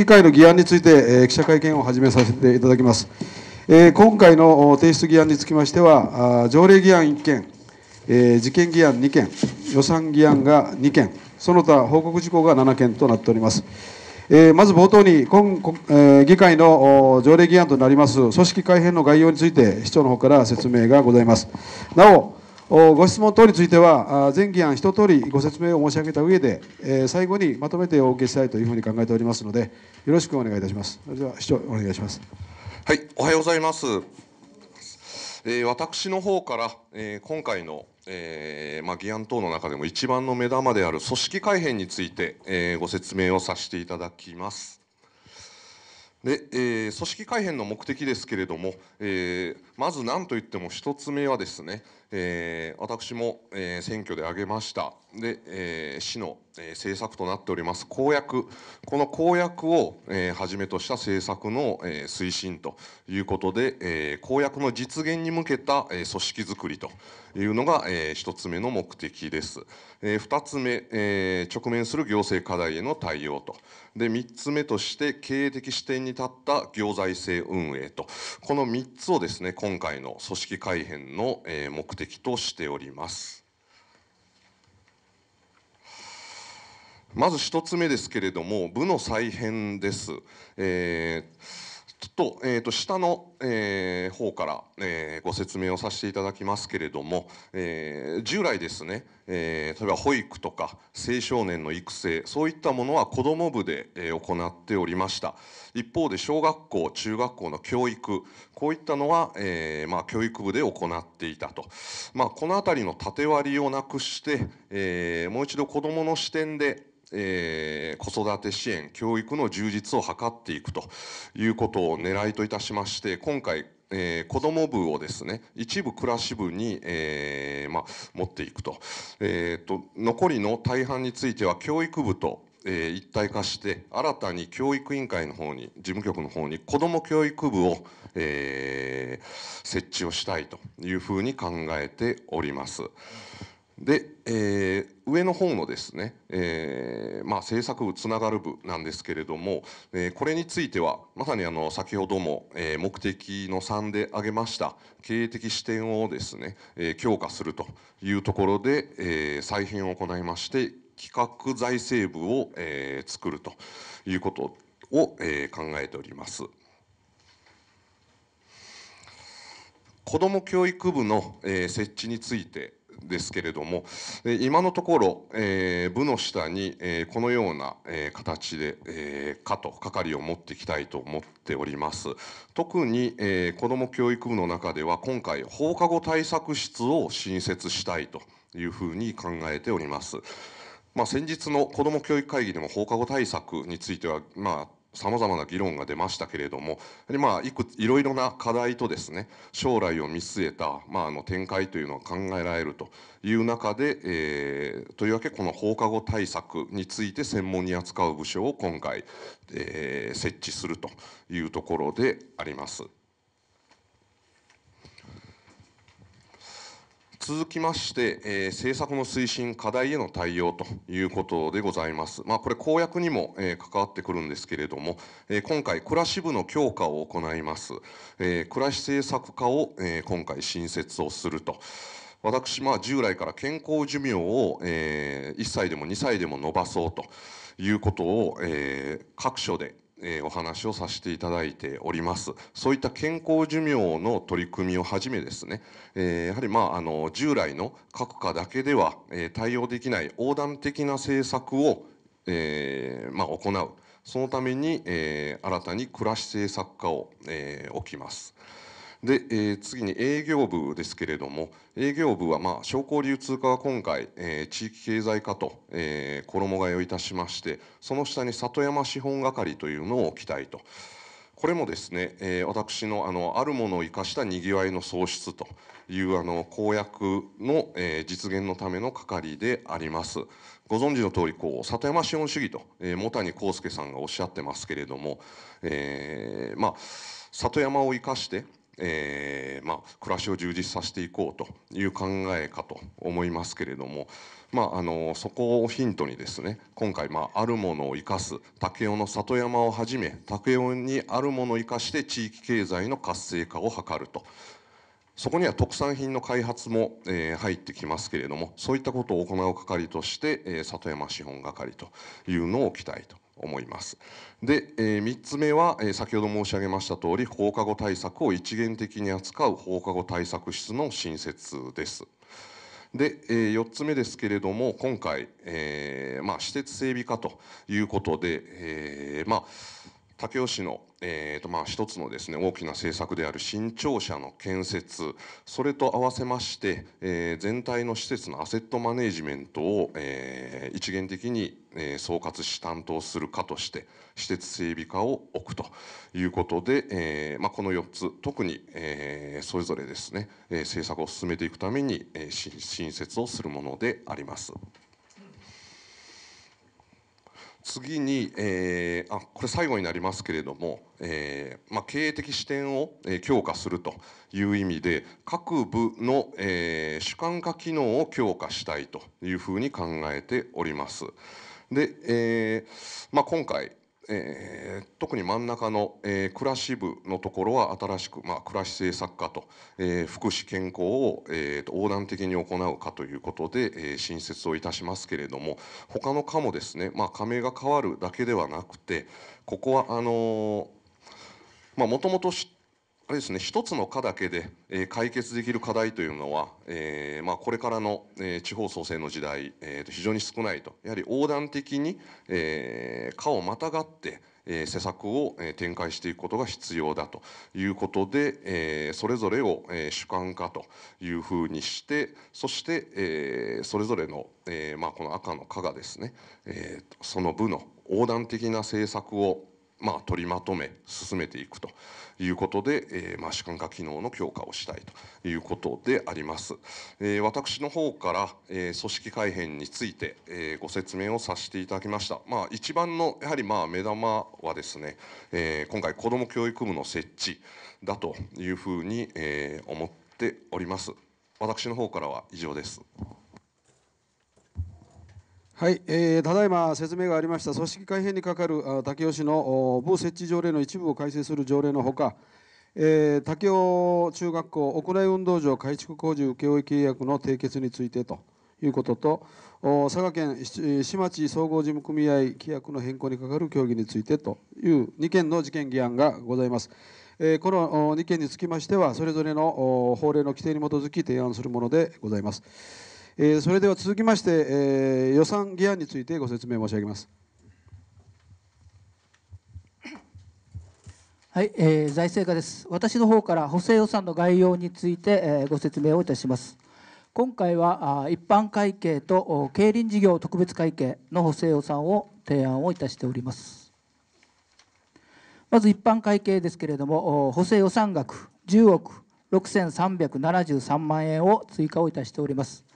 議会の議案について、え、記者会見を始めさせていただきます。え、今回の提出議案につきましては、条例議案1件、え、事件議案2件、予算議案が2件、その他報告事項が7件となっております。え、まず冒頭に今、え、議会の条例議案となります組織改編の概要について、市長の方から説明がございます。なお、ご質問等については、全議案一通りご説明を申し上げた上で、最後にまとめてお受けしたいというふうに考えておりますので、よろしくお願いいたします。それでは、市長、お願いします。はい、おはようございます。えー、私の方から、えー、今回の、えーまあ、議案等の中でも一番の目玉である組織改編について、えー、ご説明をさせていただきます。で、えー、組織改編の目的ですけれども、えー、まず何といっても1つ目はですね、えー、私も、えー、選挙で挙げました。で、えー、市の、えー、政策となっております。公約。この公約を、えー、はじめとした政策の、えー、推進ということで、えー、公約の実現に向けた、えー、組織づくりというのが、えー、1つ目の目的です。えー、2つ目、えー、直面する行政課題への対応と。で3つ目として経営的視点に立った行財政運営と。この3つをですね今回の組織改編の、えー、目的としております。まず1つ目ですけれども部の再編です。えーちょっと,、えー、と下の、えー、方から、えー、ご説明をさせていただきますけれども、えー、従来ですね、え、例えば保育とか青少年の育成そういったものは子ども部で、え、行っておりました。一方で小学校中学校の教育こういったのは、えまあ、教育部で行っていたと、まあ、この辺りの縦割りをなくして、え、もう一度子どもの視点でえー、子育て支援教育の充実を図っていくということを狙いといたしまして今回えー、子ども部をですね一部暮らし部に、えーま、持っていくと,、えーと、残りの大半については教育部と、えー、一体化して新たに教育委員会の方に事務局の方に子ども教育部を、えー、設置をしたいというふうに考えております。で、えー、上の方のですね、えーまあ、政策部つながる部なんですけれども、えー、これについてはまさにあの先ほども、えー、目的の3で挙げました経営的視点をですね、えー、強化するというところで、えー、再編を行いまして企画財政部を、えー、作るということを、えー、考えております。子ども教育部の、えー、設置についてですけれども今のところ、えー、部の下に、えー、このような、えー、形で、えー、課と係を持っていきたいと思っております。特に、えー、子ども教育部の中では今回放課後対策室を新設したいというふうに考えております。まあ、先日の子ども教育会議でも放課後対策については、まあ、さまざまな議論が出ましたけれどもまあいくいろいろな課題とですね将来を見据えた、まあ、あの展開というのは考えられるという中で、えー、とりわけこの放課後対策について専門に扱う部署を今回、えー、設置するというところであります。続きまして、えー、政策の推進、課題への対応ということでございます。まあ、これ、公約にも、えー、関わってくるんですけれども、えー、今回、暮らし部の強化を行います。えー、暮らし政策課を、えー、今回、新設をすると。私、まあ、従来から健康寿命を、えー、1歳でも2歳でも伸ばそうということを、えー、各所でえー、お話をさせていただいておりますそういった健康寿命の取り組みをはじめですね、えー、やはりまああの従来の各課だけでは、えー、対応できない横断的な政策を、えーまあ、行うそのために、えー、新たに暮らし政策課を、えー、置きます。で、えー、次に営業部ですけれども営業部は、まあ、商工流通課が今回、えー、地域経済課と、えー、衣替えをいたしましてその下に里山資本係というのを置きたいと。これもですね、えー、私のあのあるものを生かしたにぎわいの創出というあの公約の、えー、実現のための係であります。ご存知の通りこう里山資本主義と、えー、茂谷幸介さんがおっしゃってますけれども、えー、まあ里山を生かしてえーまあ、暮らしを充実させていこうという考えかと思いますけれども、まあ、あのそこをヒントにですね今回、まあ、あるものを生かす武雄の里山をはじめ武雄にあるものを生かして地域経済の活性化を図ると。そこには特産品の開発も、えー、入ってきますけれどもそういったことを行う係として、えー、里山資本係というのを置きたいと。思います。で、えー、3つ目は、えー、先ほど申し上げました通り放課後対策を一元的に扱う放課後対策室の新設です。で、えー、4つ目ですけれども今回、えーまあ、施設整備課ということで、えーまあ武雄市の、えーとまあ、一つのですね大きな政策である新庁舎の建設それと合わせまして、えー、全体の施設のアセットマネジメントを、えー、一元的に、えー、総括し担当する課として施設整備課を置くということで、えーまあ、この4つ特に、えー、それぞれですね、えー、政策を進めていくために、えー、新設をするものであります。次に、えー、あこれ最後になりますけれども、えーまあ、経営的視点を、強化するという意味で各部の、えー、主観化機能を強化したいというふうに考えております。で、えーまあ、今回えー、特に真ん中の、えー、暮らし部のところは新しく、まあ、暮らし政策課と、えー、福祉健康を、えーと、横断的に行うかということで、えー、新設をいたしますけれども他の課もですね、まあ、加盟が変わるだけではなくてここはあのまもともとあれですね一つの課だけで、えー、解決できる課題というのは、えーまあ、これからの、えー、地方創生の時代、えー、と非常に少ないと。やはり横断的に、えー、課をまたがってえー、施策を、えー、展開していくことが必要だと。いうことで、えー、それぞれを、えー、主観化というふうにしてそして、えー、それぞれの、えーまあ、この赤の課がですね、えー、その部の横断的な政策をまあ、取りまとめ進めていくということで、えーまあ、主管化機能の強化をしたいということであります。えー、私の方から、えー、組織改編について、えー、ご説明をさせていただきました。まあ、一番のやはりまあ目玉はですね、えー、今回子ども教育部の設置だというふうに、えー、思っております。私の方からは以上です。はい、えー、ただいま説明がありました組織改編にかかる武雄市の部設置条例の一部を改正する条例のほか、えー、武雄中学校屋内運動場改築工事請負契約の締結についてということと佐賀県市町総合事務組合規約の変更にかかる協議についてという2件の事件議案がございます。え、この2件につきましてはそれぞれの法令の規定に基づき提案するものでございます。えー、それでは続きまして、えー、予算議案についてご説明申し上げます。はい、えー、財政課です。私の方から補正予算の概要について、えー、ご説明をいたします。今回はあ一般会計と競輪事業特別会計の補正予算を提案をいたしております。まず一般会計ですけれども、補正予算額10億6373万円を追加をいたしております。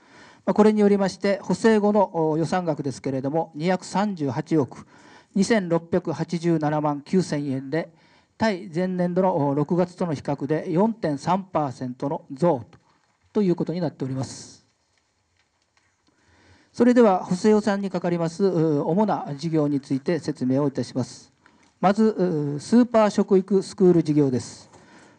これによりまして補正後の予算額ですけれども238億2687万9000円で対前年度の6月との比較で4.3%の増ということになっております。それでは補正予算にかかります主な事業について説明をいたします。まずスーパー食育スクール事業です。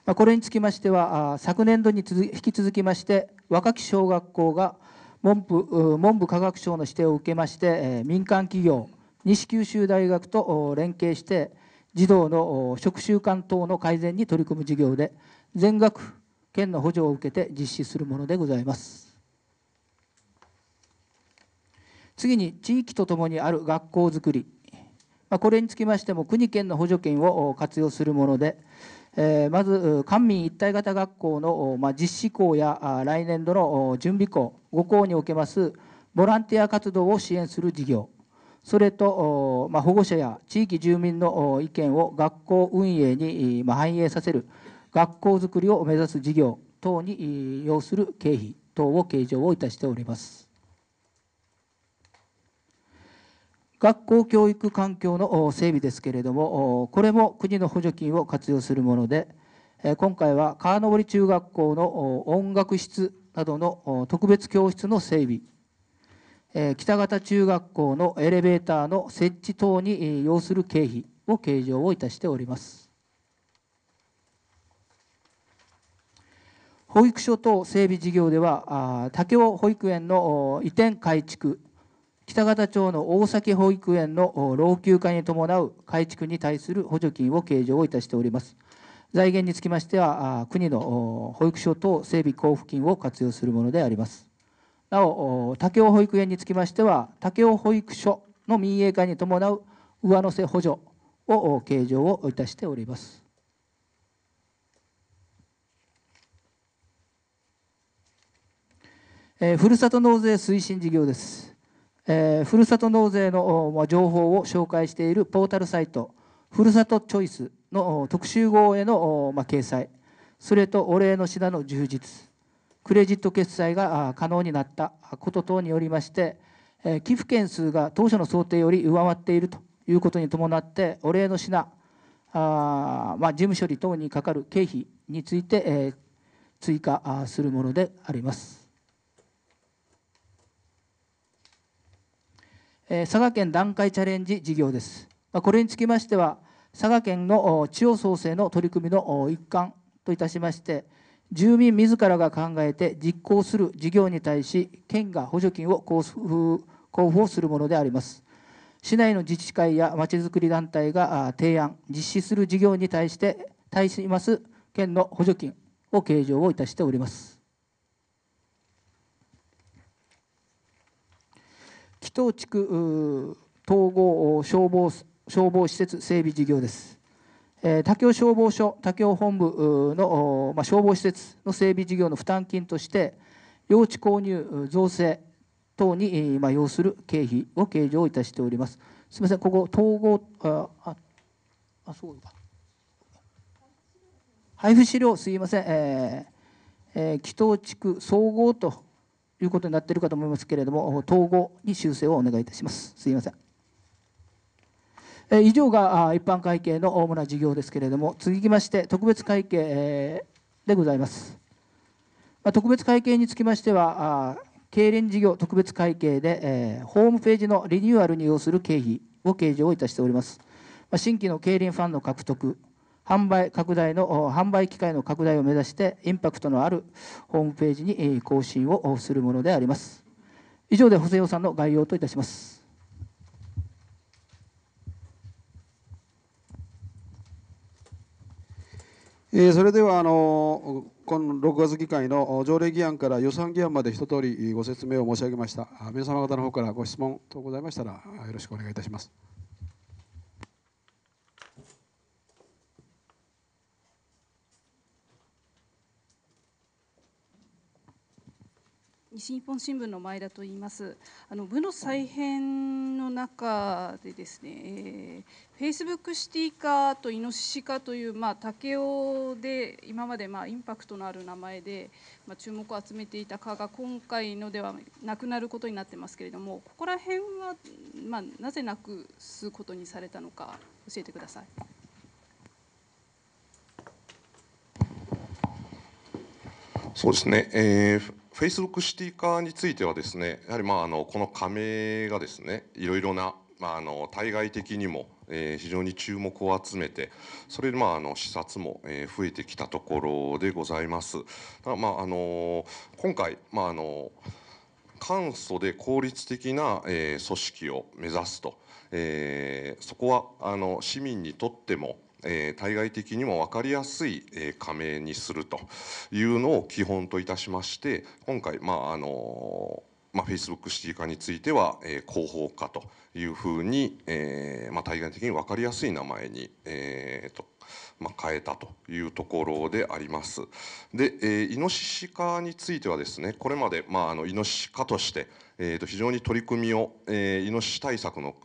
これにつきましては昨年度に引き続きまして若き小学校が文部文部科学省の指定を受けまして、民間企業、西九州大学と連携して、児童の食習慣等の改善に取り組む事業で、全額県の補助を受けて実施するものでございます。次に、地域とともにある学校づくり。これにつきましても、国県の補助金を活用するもので、え、まず官民一体型学校の、ま、実施校や来年度の準備校5校におけますボランティア活動を支援する事業それと、ま、保護者や地域住民の意見を学校運営に、ま、反映させる学校づくりを目指す事業等に要する経費等を計上をいたしております。学校教育環境の整備ですけれども、これも国の補助金を活用するもので、今回は川登中学校の音楽室などの特別教室の整備北方中学校のエレベーターの設置等に要する経費を計上をいたしております。保育所等整備事業では武雄保育園の移転改築北方町の大崎保育園の老朽化に伴う改築に対する補助金を計上をいたしております。財源につきましては国の保育所等整備交付金を活用するものであります。なお武雄保育園につきましては武雄保育所の民営化に伴う上乗せ補助を計上をいたしております。えー、ふるさと納税推進事業です、えー、ふるさと納税の情報を紹介しているポータルサイトふるさとチョイスの特集号への、まあ、掲載それとお礼の品の充実クレジット決済が可能になったこと等によりまして、えー、寄付件数が当初の想定より上回っているということに伴ってお礼の品あ、まあ、事務処理等にかかる経費について、えー、追加するものであります。佐賀県段階チャレンジ事業です。これにつきましては、佐賀県の地方創生の取り組みの一環といたしまして、住民自らが考えて実行する事業に対し、県が補助金を交付をするものであります。市内の自治会やまちづくり団体が提案、実施する事業に対して対します県の補助金を計上をいたしております。紀東地区統合消防消防施設整備事業です。武雄消防署、武雄本部の、まあ、消防施設の整備事業の負担金として、用地購入、造成等に、まあ、要する経費を計上いたしております。すみません、ここ、統合、あ、あ、あそうか。配布資料、すみません、えーえー、紀東地区総合ということになっているかと思いますけれども、統合に修正をお願いいたします。すいません。以上が一般会計の主な事業ですけれども、続きまして特別会計でございます。特別会計につきましては、競輪事業特別会計で、ホームページのリニューアルに要する経費を計上いたしております。新規の競輪ファンの獲得、販売拡大の販売機会の拡大を目指してインパクトのあるホームページに更新をするものであります。以上で補正予算の概要といたします。えそれではあのこの6月議会の条例議案から予算議案まで一通りご説明を申し上げました。皆様方の方からご質問等ございましたらよろしくお願いいたします。西日本新聞の前田と言いますあの部の再編の中でですね、えー、フェイスブックシティ化とイノシシ化という、まあ、武雄で今まで、まあ、インパクトのある名前で、まあ、注目を集めていた化が今回のではなくなることになってますけれどもここら辺は、まあ、なぜなくすことにされたのか教えてください。そうですね、えーフェイスブックシティ化についてはですねやはりまああのこの加盟がですねいろいろな、まあ、あの対外的にも、えー、非常に注目を集めてそれでまああの視察も、えー、増えてきたところでございます。まああの今回、まあ、あの簡素で効率的な、えー、組織を目指すと、えー、そこはあの市民にとってもえー、対外的にも分かりやすい、えー、加盟にするというのを基本といたしまして今回まああのまあ、Facebook シティ化については、えー、広報化というふうに、えーまあ、対外的に分かりやすい名前に、えーとまあ、変えたというところであります。で、えー、イノシシ化についてはですねこれまで、まあ、あのイノシシ化として、えー、と非常に取り組みを、えー、イノシシ対策の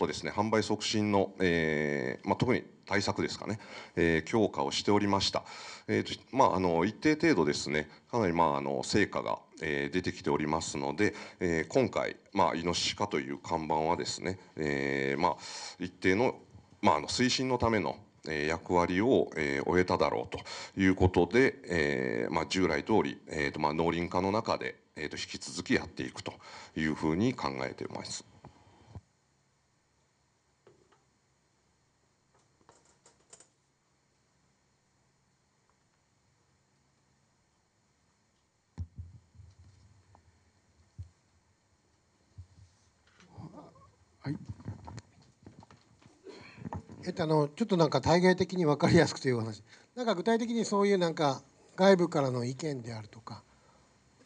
とですね販売促進の、えーまあ、特に対策ですかね、えー、強化をしておりました、えーとまあ、あの一定程度ですねかなり、まあ、あの成果が、えー、出てきておりますので、え、今回、まあ、イノシシ化という看板はですね、えまあ、一定の,、まあ、あの推進のための役割を、え終えただろうということで、えーまあ、従来通り、えーとまあ、農林化の中で、えーと引き続きやっていくというふうに考えています。えっと、あのちょっとなんか対外的に分かりやすくという話。なんか具体的にそういうなんか外部からの意見であるとか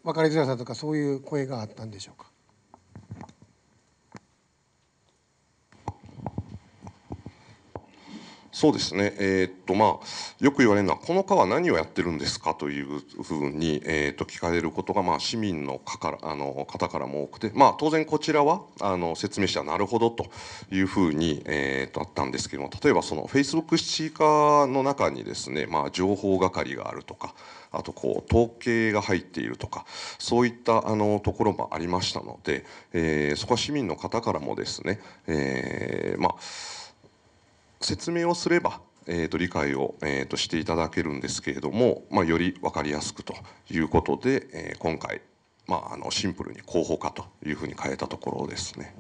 分かりづらさとかそういう声があったんでしょうか？そうですね、えーっとまあ、よく言われるのは、この課は何をやってるんですか？というふうに、えーっと聞かれることが、まあ、市民の課からあの方からも多くて、まあ、当然こちらはあの説明してはなるほどというふうに、えーっとあったんですけども、例えばその Facebook シーカーの中にですね、まあ、情報係があるとか、あとこう統計が入っているとかそういったあのところもありましたので、えーそこは市民の方からもですね、えーまあ説明をすれば、えー、と理解を、えー、としていただけるんですけれども、まあ、より分かりやすくということで、えー今回、まあ、あのシンプルに広報化というふうに変えたところですね。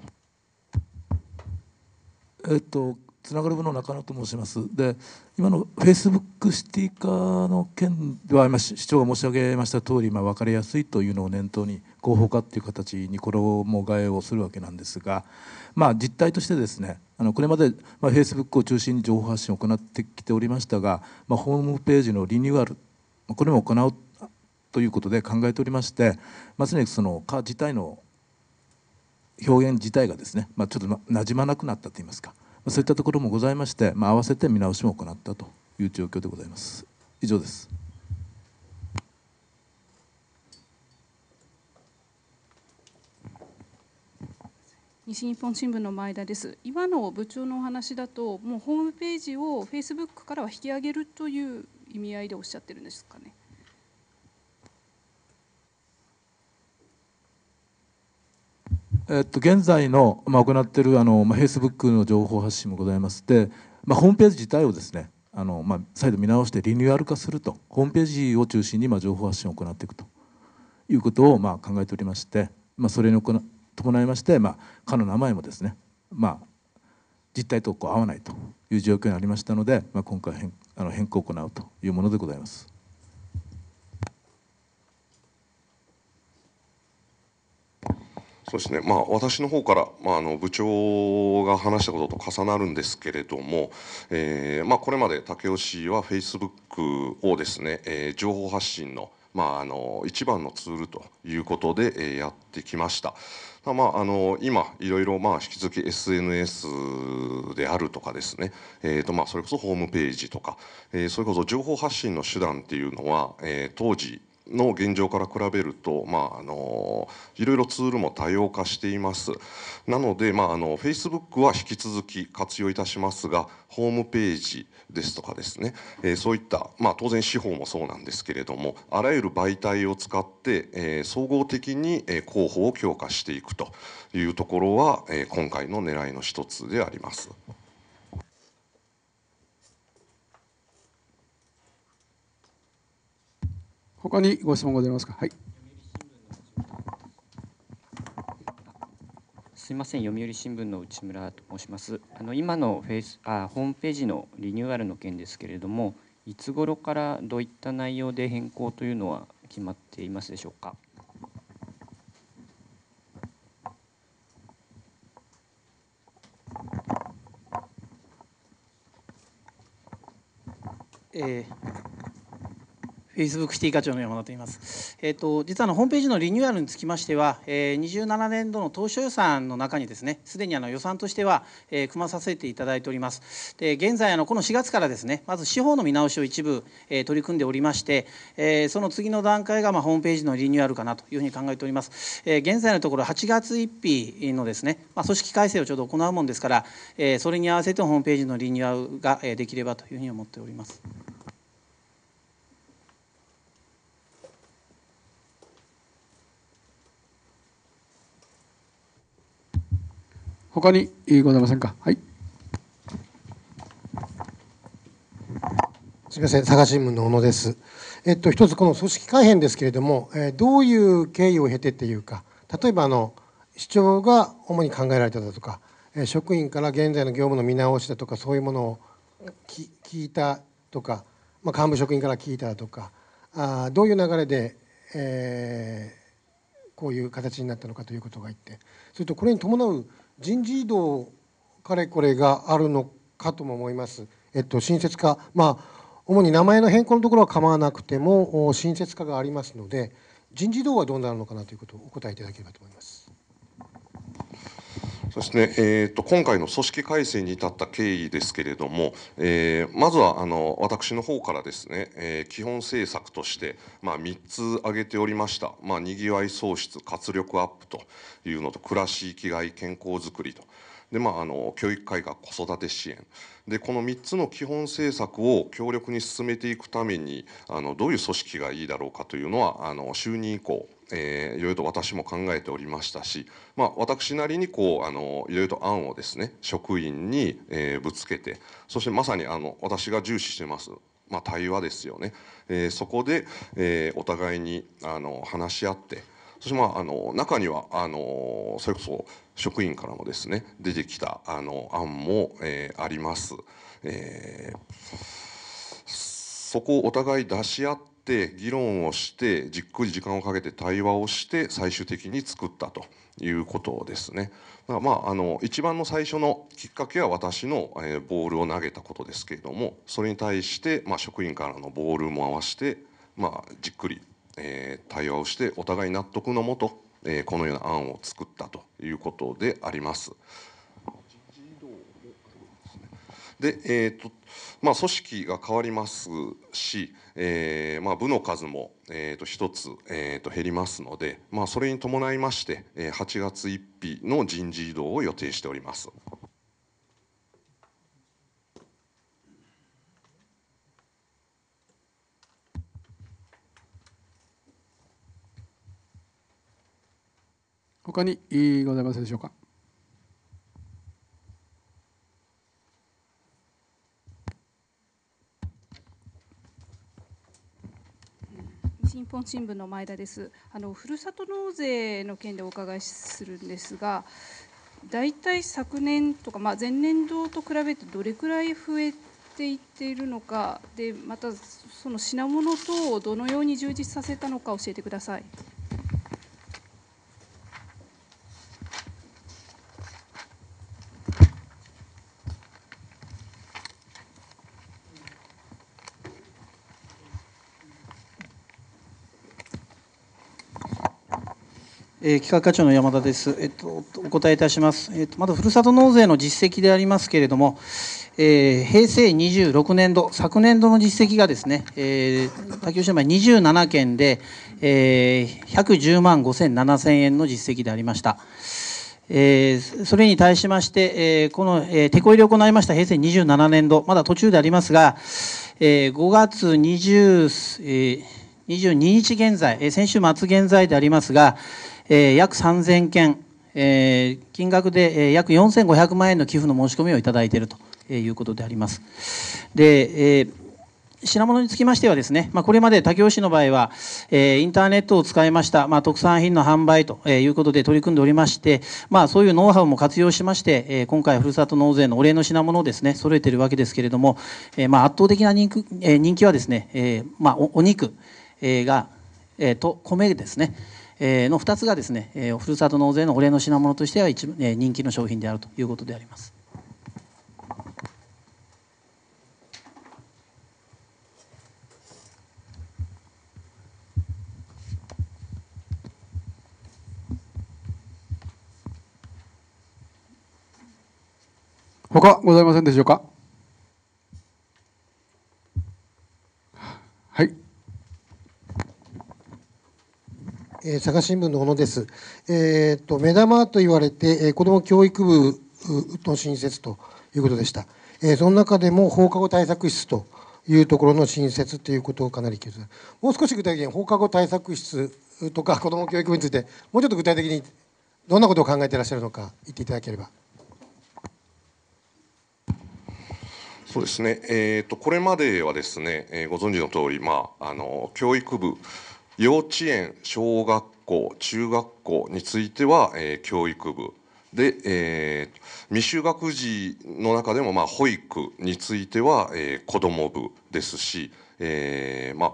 えっと、つながる部の中野と申します。で、今のフェイスブックシティ化の件では、今市長が申し上げました通り、まあ分かりやすいというのを念頭に広報化っていう形に衣替えをするわけなんですが、まあ実態としてですね、あのこれまでまあフェイスブックを中心に情報発信を行ってきておりましたが、まあホームページのリニューアル、これも行うということで考えておりまして、まあ常にその化自体の表現自体がですね、まあ、ちょっとな馴染まなくなったといいますか、まあ、そういったところもございまして、まあ、合わせて見直しも行ったという状況でございます。以上です。西日本新聞の前田です。今の部長のお話だと、もうホームページをフェイスブックからは引き上げるという意味合いでおっしゃってるんですかね。えっと、現在の、まあ、行っているあの、まあ、Facebook の情報発信もございまして、まあ、ホームページ自体をですねあの、まあ、再度見直してリニューアル化するとホームページを中心に、まあ、情報発信を行っていくということを、まあ、考えておりまして、まあ、それに行伴いまして、まあ、課の名前もですね、まあ、実態とこう合わないという状況になりましたので、まあ、今回変あの変更を行うというものでございます。そうですね、まあ、私の方から、まあ、あの部長が話したことと重なるんですけれども、えーまあ、これまで武雄市はフェイスブックをですね、えー情報発信の,、まあ、あの一番のツールということで、えーやってきました。まあ、あの今いろいろまあ引き続き SNS であるとかですね、えーとまあ、それこそホームページとか、えーそれこそ情報発信の手段っていうのは、えー当時の現状から比べると、まあ、あのいろいろツールも多様化していますなので、まあ、あの Facebook は引き続き活用いたしますがホームページですとかですね、えーそういった、まあ、当然司法もそうなんですけれどもあらゆる媒体を使って、えー総合的に、えー広報を強化していくというところは、えー今回の狙いの一つであります。他にご質問ございますか？はい。すみません、読売新聞の内村と申します。あの今のフェイスあホームページのリニューアルの件ですけれども、いつ頃からどういった内容で変更というのは決まっていますでしょうか？えー、Facebook シティ課長の山田と言います。えっ、と実はのホームページのリニューアルにつきましては、えー、27年度の当初予算の中にですね、すでにあの予算としては、えー組まさせていただいております。で現在あのこの4月からですね、まず司法の見直しを一部、えー取り組んでおりまして、えーその次の段階がまあホームページのリニューアルかなというふうに考えております。えー現在のところ8月1日のですね、まあ組織改正をちょうど行うもんですから、えーそれに合わせてホームページのリニューアルができればというふうに思っております。他にございませんか？はい。すみません、佐賀新聞の小野です。えっと、一つこの組織改編ですけれども、えーどういう経緯を経てっていうか、例えばあの市長が主に考えられただとか、えー職員から現在の業務の見直しだとか、そういうものをき聞いたとか、まあ、幹部職員から聞いただとか、あーどういう流れで、えーこういう形になったのかということが言って、それとこれに伴う人事異動かれこれがあるのかとも思います。えっと、新設化、まあ、主に名前の変更のところは構わなくても、新設化がありますので、人事異動はどうなるのかなということをお答えいただければと思います。そうですね、えー、と今回の組織改正に至った経緯ですけれども、えーまずはあの私の方からですね、えー基本政策として、まあ、3つ挙げておりました、まあ、にぎわい創出、活力アップというのと、暮らし、生きがい、健康づくりと。でまあ、あの教育改革、子育て支援。でこの3つの基本政策を強力に進めていくためにあのどういう組織がいいだろうかというのはあの就任以降、えーいろいろと私も考えておりましたし、まあ、私なりにこうあのいろいろと案をですね職員に、えーぶつけてそしてまさにあの私が重視してますまあ、対話ですよね、えーそこで、えーお互いにあの話し合ってそしてまああの中にはあのそれこそ職員からもですね出てきたあの案も、えーあります。えーそこをお互い出し合って議論をしてじっくり時間をかけて対話をして最終的に作ったということですね。だからまああの一番の最初のきっかけは私の、えーボールを投げたことですけれどもそれに対して、まあ、職員からのボールも回して、まあ、じっくり、えー対話をしてお互い納得のもと、えーこのような案を作ったということであります。で、えーとまあ、組織が変わりますし、えーまあ、部の数も、えー、と一つ、えー、と減りますので、まあ、それに伴いまして、えー8月1日の人事異動を予定しております。他にございますでしょうか？新本新聞の前田です。あのふるさと納税の件でお伺いするんですが、だいたい昨年とかまあ前年度と比べてどれくらい増えていっているのか、でまたその品物等をどのように充実させたのか教えてください。えー企画課長の山田です。えっと、お答えいたします。えっと、まず、ふるさと納税の実績でありますけれども、えー平成26年度、昨年度の実績がですね、えー、竹吉島27件で、えー、110万5000円の実績でありました。えーそれに対しまして、えーこの、えー、手こ入れを行いました平成27年度、まだ途中でありますが、えー5月20、えー22日現在、えー先週末現在でありますが、えー約3000件、えー金額で、えー約4500万円の寄付の申し込みをいただいているということであります。で、えー品物につきましてはですね、まあ、これまで武雄市の場合は、えーインターネットを使いました、まあ、特産品の販売ということで取り組んでおりまして、まあ、そういうノウハウも活用しまして、えー今回、ふるさと納税のお礼の品物をですね、揃えているわけですけれども、えーまあ、圧倒的な人気,、えー人気はですね、えーまあ、お肉、えが、えーと米ですね、の2つがですね、ふるさと納税のお礼の品物としては一番、人気の商品であるということであります。他ございませんでしょうか？えー佐賀新聞の小野です。えー、と目玉と言われて、えー、子ども教育部の新設ということでした。えーその中でも放課後対策室というところの新設ということをかなり気をつけもう少し具体的に放課後対策室とか子ども教育部についてもうちょっと具体的にどんなことを考えていらっしゃるのか言っていただければ。そうですね、えーと、これまではですね、えー、ご存知の通り、まあ、あの教育部幼稚園小学校中学校については、えー、教育部。で、えー、未就学児の中でも、まあ、保育については、えー、子ども部ですし、えー、まあ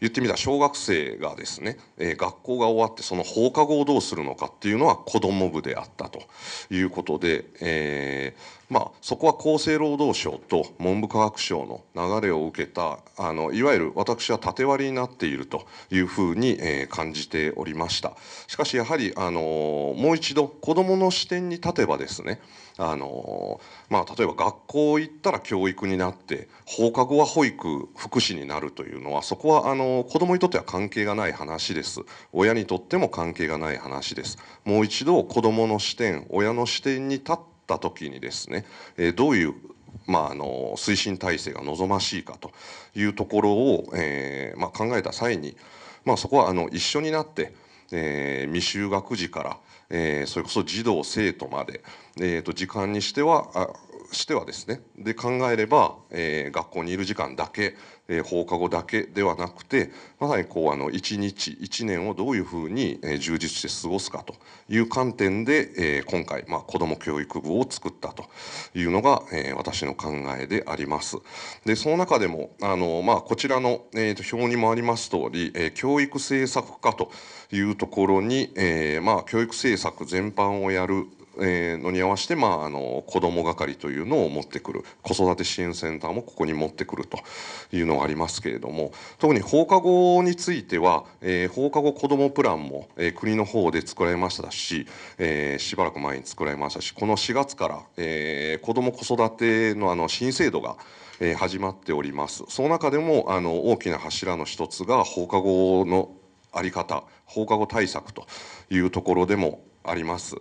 言ってみたら小学生がですね、えー、学校が終わってその放課後をどうするのかっていうのは子ども部であったということで、えー、まあ、そこは厚生労働省と文部科学省の流れを受けたあのいわゆる私は縦割りになっているというふうに、えー、感じておりました。しかしやはりあのもう一度子どもの視点に立てばですねあのまあ、例えば学校行ったら教育になって放課後は保育福祉になるというのはそこはあの子どもにとっては関係がない話です。親にとっても関係がない話です。もう一度子どもの視点親の視点に立った時にですね、えどういうまあ、あの推進体制が望ましいかというところを、えーまあ、考えた際に、まあ、そこはあの一緒になって、えー、未就学児からえー、それこそ児童生徒まで、えー、と時間にしてはあしてはですねで考えれば、えー、学校にいる時間だけ、えー、放課後だけではなくてまさにこうあの1日1年をどういうふうに、えー、充実して過ごすかという観点で、えー、今回、まあ、子ども教育部を作ったというのが、えー、私の考えであります。でその中でもあの、まあ、こちらの、えー、と表にもあります通り、えー、教育政策課というところに、えーまあ、教育政策全般をやるえのに合わせて、まあ、あの子ども係というのを持ってくる。子育て支援センターもここに持ってくるというのがありますけれども。特に放課後については、えー、放課後子どもプランも、えー、国の方で作られましたし、えー、しばらく前に作られましたしこの4月から、えー、子ども子育てのあの新制度がえ始まっております。その中でもあの大きな柱の一つが放課後の在り方放課後対策というところでもあります。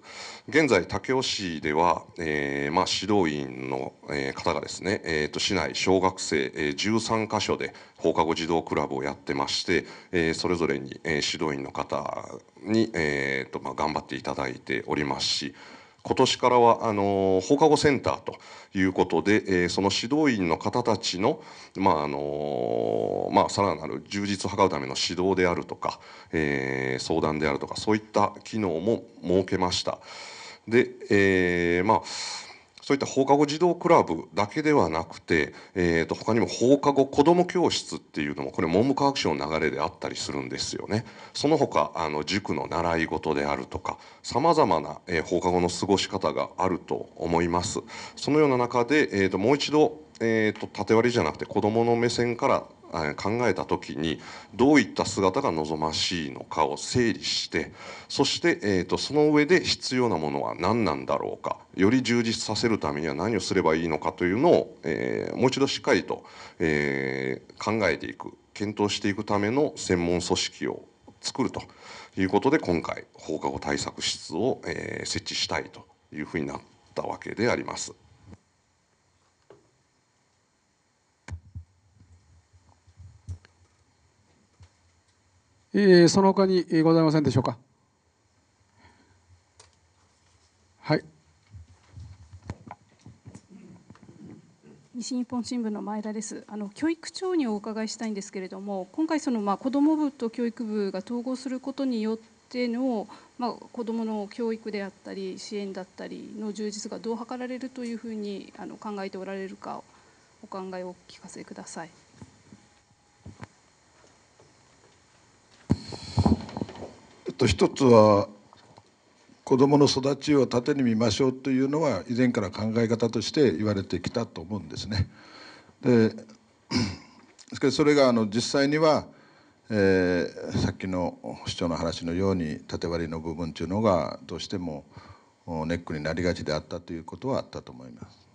現在武雄市では、えーまあ、指導員の、えー、方がですね、えーと、市内小学生、えー、13か所で放課後児童クラブをやってまして、えー、それぞれに、えー、指導員の方に、えーとまあ、頑張っていただいておりますし今年からはあの放課後センターということで、えー、その指導員の方たちの、まああのまあ、さらなる充実を図るための指導であるとか、えー、相談であるとかそういった機能も設けました。で、えー、まあそういった放課後児童クラブだけではなくて、えー、と他にも放課後子ども教室っていうのもこれ文部科学省の流れであったりするんですよね。その他あの塾の習い事であるとかさまざまな、えー、放課後の過ごし方があると思います。そのような中で、えー、ともう一度えーと、縦割りじゃなくて子どもの目線から考えた時にどういった姿が望ましいのかを整理してそして、えーと、その上で必要なものは何なんだろうかより充実させるためには何をすればいいのかというのを、えー、もう一度しっかりと、えー、考えていく検討していくための専門組織を作るということで今回放課後対策室を、えー、設置したいというふうになったわけであります。その他にございませんでしょうか？はい。西日本新聞の前田です。あの教育長にお伺いしたいんですけれども、今回そのまあ子ども部と教育部が統合することによってのまあ子どもの教育であったり支援だったりの充実がどう図られるというふうにあの考えておられるかお考えをお聞かせください。と一つは子どもの育ちを縦に見ましょうというのは以前から考え方として言われてきたと思うんですね。でですけどそれがあの実際には、えー、さっきの市長の話のように縦割りの部分というのがどうしてもネックになりがちであったということはあったと思います。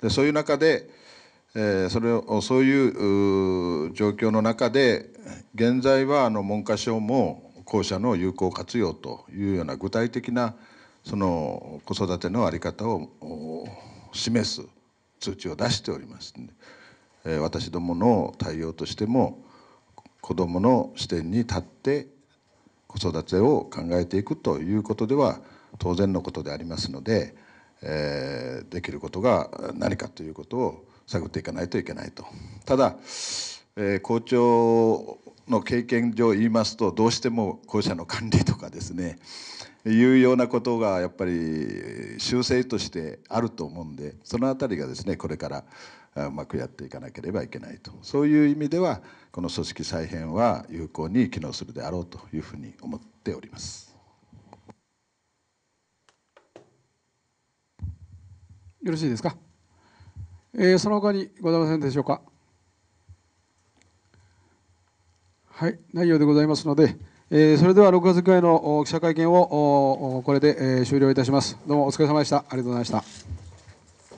でそういう中で、えー、それをそういう状況の中で現在はあの文科省も校舎の有効活用というような具体的なその子育ての在り方を示す通知を出しておりますので私どもの対応としても子どもの視点に立って子育てを考えていくということでは当然のことでありますので、えー、できることが何かということを探っていかないといけないと。ただ、えー、校長の経験上言いますとどうしても校舎の管理とかですねいうようなことがやっぱり修正としてあると思うんでその辺りがですねこれからうまくやっていかなければいけないと。そういう意味ではこの組織再編は有効に機能するであろうというふうに思っております。よろしいですか、えー、その他にございませんでしょうか？はい内容でございますので、えー、それでは6月会の記者会見をこれで終了いたします。どうもお疲れ様でした。ありがとうございました。